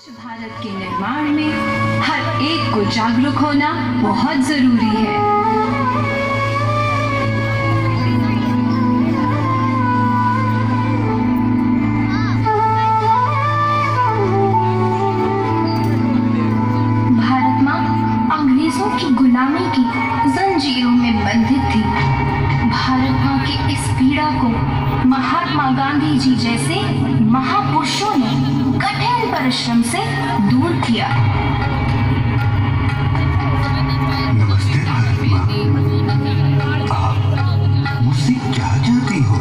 भारत के निर्माण में हर एक को जागरूक होना बहुत ज़रूरी है। भारत माँ, अंग्रेज़ों की गुलामी की जंजीरों में बंधित थी। भारत माँ की इस पीड़ा को महात्मा गांधी जी जैसे महापुरुषों ने परिश्रम से दूर किया। नमस्ते मुझसे क्या चाहती हो?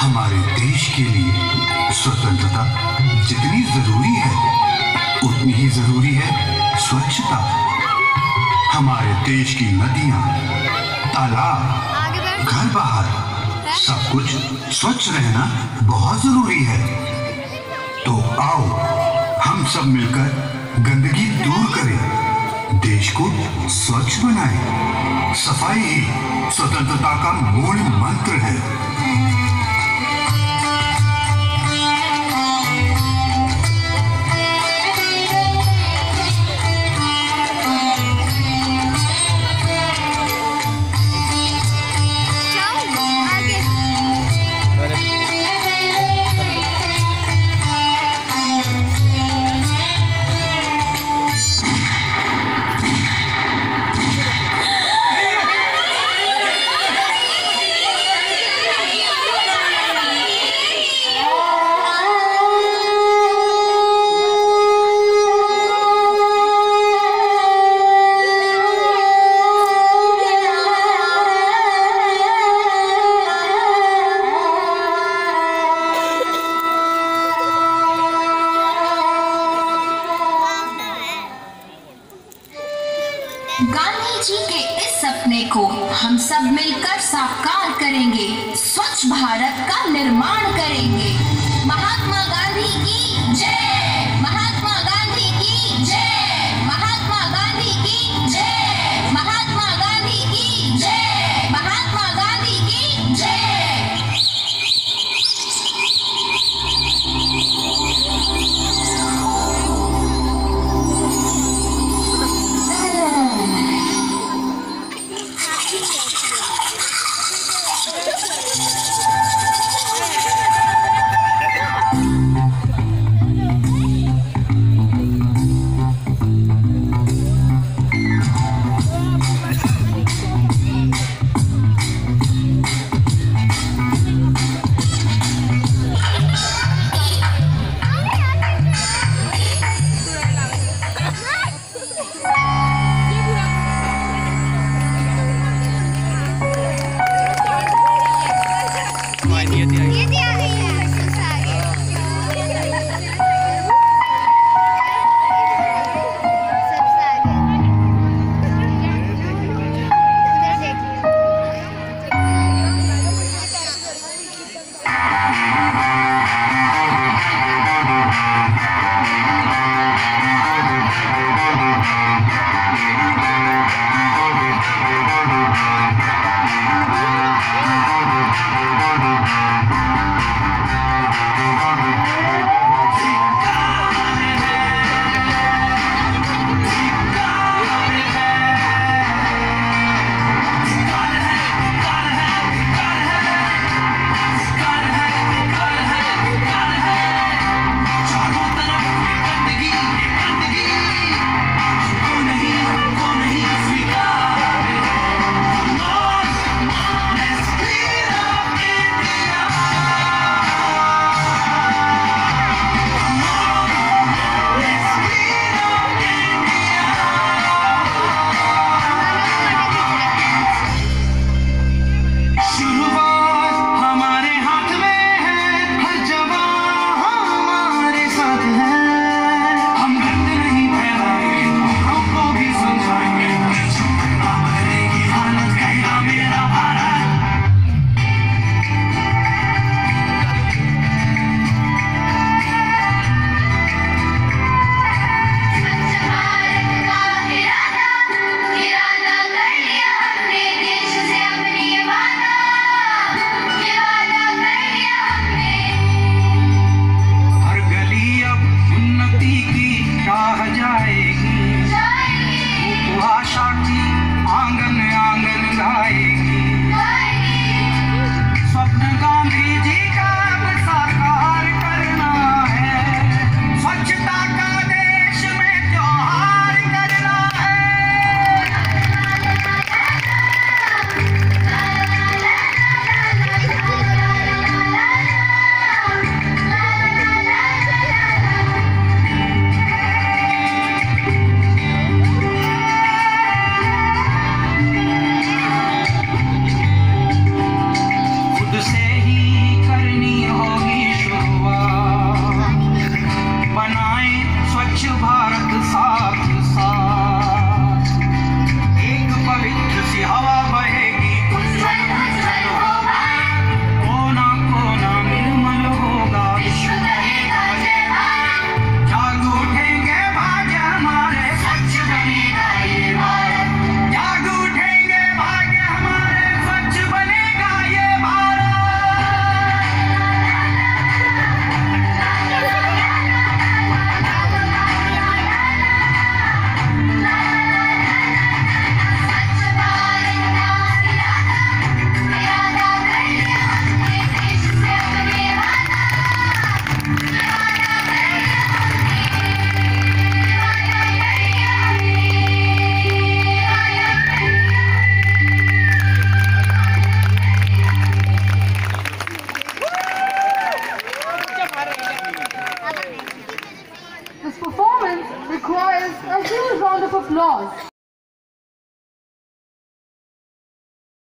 हमारे देश के लिए स्वतंत्रता जितनी ज़रूरी है, उतनी ही ज़रूरी है स्वच्छता। हमारे देश की नदियाँ, तालाब घर बाहर सब कुछ स्वच्छ रहना बहुत ज़रूरी है। तो आओ, हम सब मिलकर गंदगी दूर करें, देश को स्वच्छ बनाएँ। सफ़ाई ही स्वतंत्रता का मूल मंत्र है। गांधी जी के इस सपने को हम सब मिलकर साकार करेंगे, स्वच्छ भारत का निर्माण करेंगे। महात्मा गांधी की जय।